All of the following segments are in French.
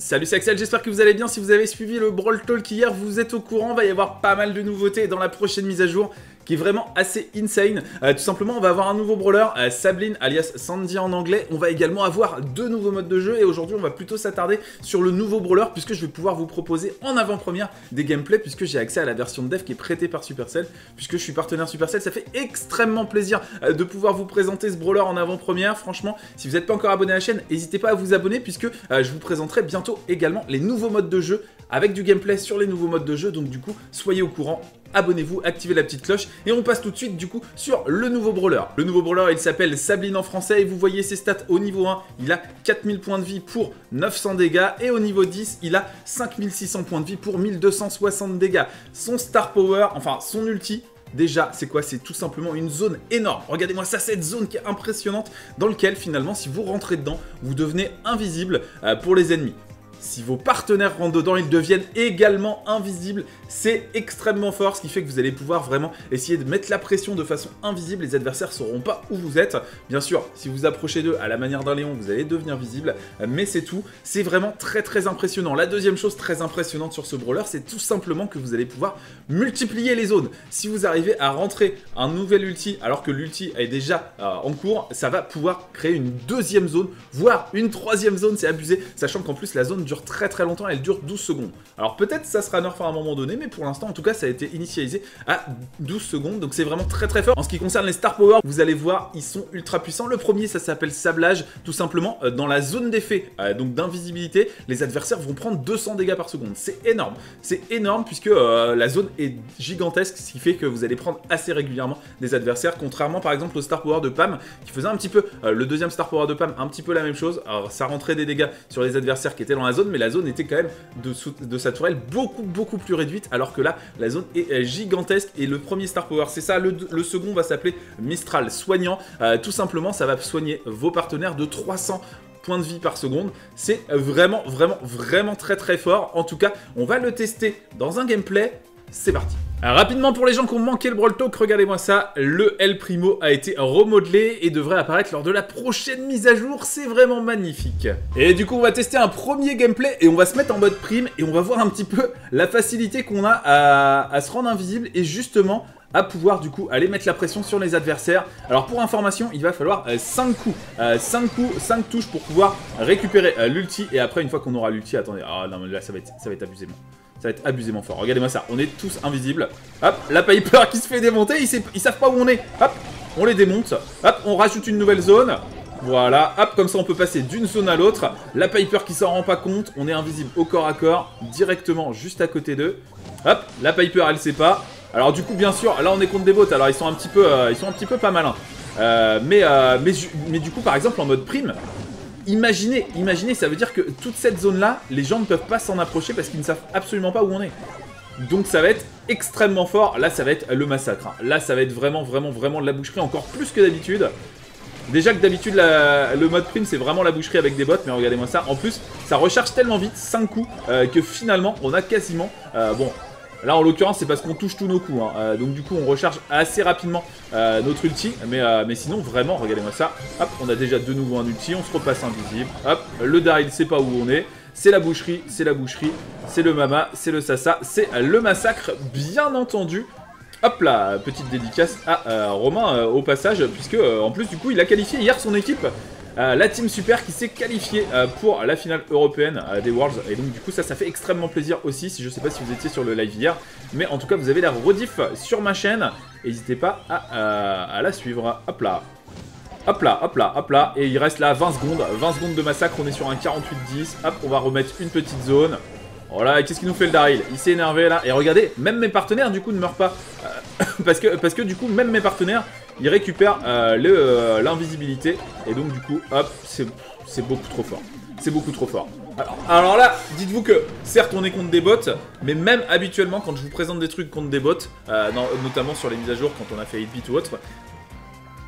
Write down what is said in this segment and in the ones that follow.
Salut c'est Axel, j'espère que vous allez bien. Si vous avez suivi le Brawl Talk hier, vous êtes au courant, va y avoir pas mal de nouveautés dans la prochaine mise à jour qui est vraiment assez insane. Euh, tout simplement, on va avoir un nouveau brawler, euh, alias Sandy en anglais. On va également avoir deux nouveaux modes de jeu et aujourd'hui, on va plutôt s'attarder sur le nouveau brawler puisque je vais pouvoir vous proposer en avant-première des gameplays puisque j'ai accès à la version de dev qui est prêtée par Supercell puisque je suis partenaire Supercell. Ça fait extrêmement plaisir euh, de pouvoir vous présenter ce brawler en avant-première. Franchement, si vous n'êtes pas encore abonné à la chaîne, n'hésitez pas à vous abonner puisque je vous présenterai bientôt également les nouveaux modes de jeu avec du gameplay sur les nouveaux modes de jeu. Donc du coup, soyez au courant abonnez-vous, activez la petite cloche et on passe tout de suite du coup sur le nouveau brawler. Le nouveau brawler il s'appelle Sabline en français et vous voyez ses stats au niveau 1, il a 4000 points de vie pour 900 dégâts et au niveau 10 il a 5600 points de vie pour 1260 dégâts. Son star power, enfin son ulti Déjà, c'est quoi? C'est tout simplement une zone énorme. Regardez-moi ça, cette zone qui est impressionnante, dans laquelle finalement, si vous rentrez dedans, vous devenez invisible euh, pour les ennemis. Si vos partenaires rentrent dedans, ils deviennent également invisibles. C'est extrêmement fort, ce qui fait que vous allez pouvoir vraiment essayer de mettre la pression de façon invisible. Les adversaires ne sauront pas où vous êtes. Bien sûr, si vous approchez d'eux à la manière d'un lion, vous allez devenir visible. Mais c'est tout. C'est vraiment très très impressionnant. La deuxième chose très impressionnante sur ce brawler, c'est tout simplement que vous allez pouvoir multiplier les zones. Si vous arrivez à rentrer un nouvel ulti alors que l'ulti est déjà euh, en cours, ça va pouvoir créer une deuxième zone, voire une troisième zone. C'est abusé, sachant qu'en plus la zone dure très très longtemps, elle dure 12 secondes. Alors peut-être ça sera nerf à un moment donné, mais pour l'instant en tout cas ça a été initialisé à 12 secondes, donc c'est vraiment très très fort. En ce qui concerne les Star Power, vous allez voir, ils sont ultra puissants. Le premier ça s'appelle Sablage, tout simplement euh, dans la zone d'effet, euh, donc d'invisibilité, les adversaires vont prendre 200 dégâts par seconde. C'est énorme, c'est énorme puisque euh, la zone est gigantesque, ce qui fait que vous allez prendre assez régulièrement des adversaires, contrairement par exemple au Star Power de Pam, qui faisait un petit peu, le deuxième Star Power de Pam, un petit peu la même chose. Alors ça rentrait des dégâts sur les adversaires qui étaient dans la zone, mais la zone était quand même de, sa tourelle beaucoup beaucoup plus réduite, alors que là, la zone est gigantesque et le premier Star Power, c'est ça, le, second va s'appeler Mistral Soignant, euh, tout simplement, ça va soigner vos partenaires de 300 points de vie par seconde. C'est vraiment, vraiment, vraiment très très fort. En tout cas, on va le tester dans un gameplay. C'est parti. Rapidement pour les gens qui ont manqué le Brawl Talk, regardez-moi ça, le El Primo a été remodelé et devrait apparaître lors de la prochaine mise à jour, c'est vraiment magnifique. Et du coup on va tester un premier gameplay et on va se mettre en mode prime et on va voir un petit peu la facilité qu'on a à, se rendre invisible et justement à pouvoir du coup aller mettre la pression sur les adversaires. Alors pour information, il va falloir 5 euh, coups, 5 euh, coups, 5 touches pour pouvoir récupérer euh, l'ulti et après une fois qu'on aura l'ulti, attendez, ah non mais là ça va être, ça va être abusément. Ça va être abusément fort. Regardez-moi ça. On est tous invisibles. Hop, la Piper qui se fait démonter. Ils, savent pas où on est. Hop, on les démonte. Hop, on rajoute une nouvelle zone. Voilà, hop, comme ça on peut passer d'une zone à l'autre. La Piper qui s'en rend pas compte, on est invisible au corps à corps, directement juste à côté d'eux. Hop, la Piper elle sait pas. Alors du coup bien sûr, là on est contre des bots, alors ils sont un petit peu, euh, ils sont un petit peu pas malins. Euh, mais, euh, mais du coup par exemple en mode prime, imaginez, imaginez, ça veut dire que toute cette zone-là, les gens ne peuvent pas s'en approcher parce qu'ils ne savent absolument pas où on est. Donc ça va être extrêmement fort. Là, ça va être le massacre. Hein. Là, ça va être vraiment, vraiment, vraiment la boucherie, encore plus que d'habitude. Déjà que d'habitude, le mode prime, c'est vraiment la boucherie avec des bots, mais regardez-moi ça. En plus, ça recharge tellement vite, 5 coups, euh, que finalement, on a quasiment... Euh, bon, Là, en l'occurrence, c'est parce qu'on touche tous nos coups. Hein. Euh, donc, du coup, on recharge assez rapidement euh, notre ulti. Mais, euh, mais sinon, vraiment, regardez-moi ça. Hop, on a déjà de nouveau un ulti. On se repasse invisible. Hop, le Daryl sait pas où on est. C'est la boucherie, c'est la boucherie. C'est le Mama, c'est le Sasa. C'est le massacre, bien entendu. Hop là, petite dédicace à Romain au passage, puisque en plus du coup il a qualifié hier son équipe euh, la team super qui s'est qualifiée euh, pour la finale européenne euh, des Worlds. Et donc du coup ça, ça fait extrêmement plaisir aussi. Si je sais pas si vous étiez sur le live hier, mais en tout cas vous avez la rediff sur ma chaîne. N'hésitez pas à, la suivre. Hop là. Hop là, hop là, hop là. Et il reste là 20 secondes. 20 secondes de massacre. On est sur un 48-10. Hop, on va remettre une petite zone. Voilà, qu'est-ce qu'il nous fait le Daryl Il s'est énervé là. Et regardez, même mes partenaires du coup ne meurent pas. parce, que, du coup, même mes partenaires il récupère euh, euh, l'invisibilité. et donc du coup, hop, c'est beaucoup trop fort. C'est beaucoup trop fort. Alors, là, dites-vous que certes on est contre des bots, mais même habituellement quand je vous présente des trucs contre des bots, euh, notamment sur les mises à jour quand on a fait 8 bit ou autre,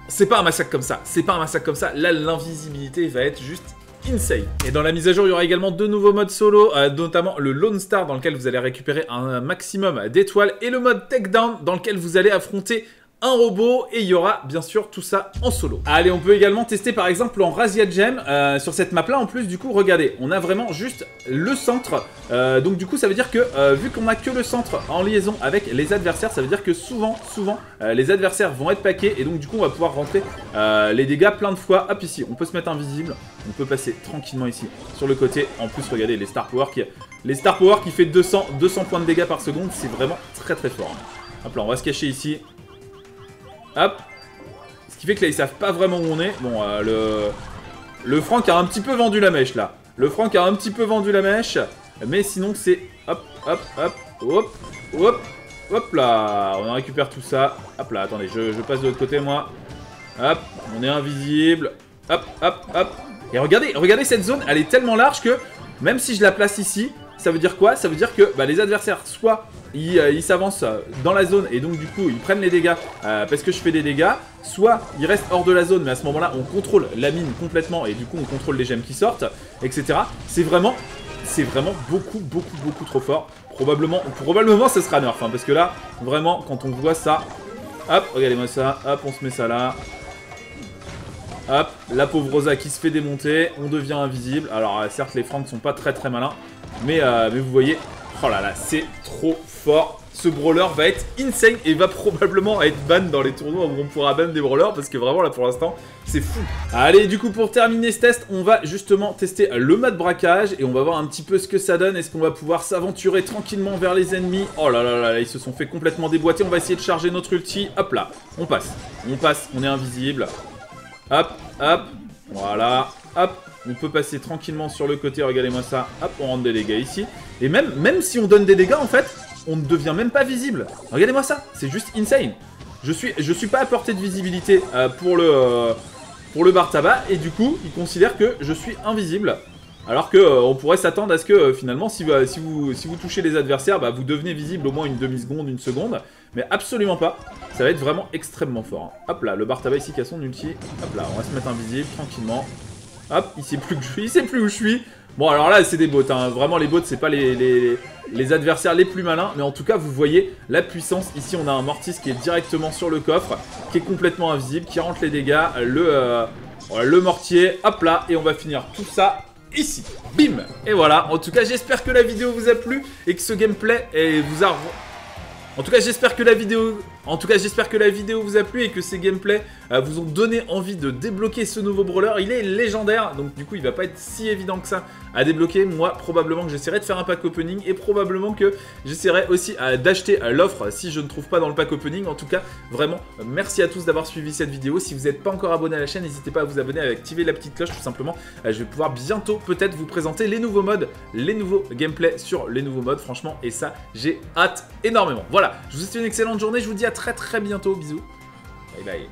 c'est pas un massacre comme ça. C'est pas un massacre comme ça. Là, l'invisibilité va être juste insane. Et dans la mise à jour, il y aura également deux nouveaux modes solo, notamment le Lone Star dans lequel vous allez récupérer un maximum d'étoiles et le mode Takedown dans lequel vous allez affronter un robot et il y aura bien sûr tout ça en solo. Allez, on peut également tester par exemple en Razia Gem euh, sur cette map là. En plus, du coup, regardez, on a vraiment juste le centre. Euh, donc, du coup, ça veut dire que euh, vu qu'on a que le centre en liaison avec les adversaires, ça veut dire que souvent, souvent, les adversaires vont être paqués et donc, du coup, on va pouvoir rentrer les dégâts plein de fois. Hop, ici, on peut se mettre invisible. On peut passer tranquillement ici sur le côté. En plus, regardez les Star Power qui, les Star Power qui fait 200, 200 points de dégâts par seconde. C'est vraiment très très fort. Hop là, on va se cacher ici. Hop. Ce qui fait que là, ils savent pas vraiment où on est. Bon, euh, le... Le Franck a un petit peu vendu la mèche, là. Le Franck a un petit peu vendu la mèche. Mais sinon, c'est... Hop, hop, hop, hop, hop, hop là. On récupère tout ça. Hop là, attendez, je, je passe de l'autre côté, moi. Hop, on est invisible. Hop, hop, hop. Et regardez, regardez cette zone, elle est tellement large que même si je la place ici, ça veut dire quoi? Ça veut dire que bah, les adversaires, soit euh, ils s'avancent dans la zone et donc du coup ils prennent les dégâts euh, parce que je fais des dégâts, soit ils restent hors de la zone mais à ce moment-là on contrôle la mine complètement et du coup on contrôle les gemmes qui sortent, etc. C'est vraiment, c'est vraiment beaucoup, beaucoup, beaucoup trop fort. Probablement, probablement ce sera nerf, hein, parce que là, vraiment, quand on voit ça, hop, regardez-moi ça, hop, on se met ça là, Hop, la pauvre Rosa qui se fait démonter, on devient invisible. Alors euh, certes les francs ne sont pas très très malins, mais, mais vous voyez, oh là là, c'est trop fort. Ce brawler va être insane et va probablement être ban dans les tournois où on pourra ban des brawlers parce que vraiment là pour l'instant c'est fou. Allez du coup pour terminer ce test on va justement tester le mode braquage et on va voir un petit peu ce que ça donne. Est-ce qu'on va pouvoir s'aventurer tranquillement vers les ennemis? Oh là là là ils se sont fait complètement déboîter. On va essayer de charger notre ulti. Hop là, on passe. On passe, on est invisible. Hop, hop, voilà, hop, on peut passer tranquillement sur le côté, regardez-moi ça, hop, on rentre des dégâts ici. Et même, même si on donne des dégâts, en fait, on ne devient même pas visible. Regardez-moi ça, c'est juste insane. Je suis, suis pas à portée de visibilité euh, pour le, euh, pour le bar tabac, et du coup, il considère que je suis invisible. Alors que euh, on pourrait s'attendre à ce que finalement, si, vous, touchez les adversaires, bah, vous devenez visible au moins une demi-seconde, une seconde. Mais absolument pas. Ça va être vraiment extrêmement fort. Hop là, le bar tabac ici qui a son ulti. Hop là, on va se mettre invisible tranquillement. Hop, il sait plus que je plus où je suis. Bon, alors là, c'est des bots. Hein. Vraiment, les bots, c'est pas les, adversaires les plus malins. Mais en tout cas, vous voyez la puissance. Ici, on a un Mortis qui est directement sur le coffre, qui est complètement invisible, qui rentre les dégâts. Le, euh, le mortier, hop là. Et on va finir tout ça ici. Bim Et voilà. En tout cas, j'espère que la vidéo vous a plu et que ce gameplay vous a... En tout cas, j'espère que la vidéo en tout cas, j'espère que la vidéo vous a plu et que ces gameplays euh, vous ont donné envie de débloquer ce nouveau brawler. Il est légendaire, donc du coup, il va pas être si évident que ça à débloquer. Moi, probablement que j'essaierai de faire un pack opening et probablement que j'essaierai aussi euh, d'acheter euh, l'offre si je ne trouve pas dans le pack opening. En tout cas, vraiment, merci à tous d'avoir suivi cette vidéo. Si vous n'êtes pas encore abonné à la chaîne, n'hésitez pas à vous abonner et à activer la petite cloche tout simplement. je vais pouvoir bientôt peut-être vous présenter les nouveaux modes, les nouveaux gameplays sur les nouveaux modes, franchement. Et ça, j'ai hâte énormément. Voilà, je vous souhaite une excellente journée. Je vous dis très très bientôt. Bisous. Bye bye.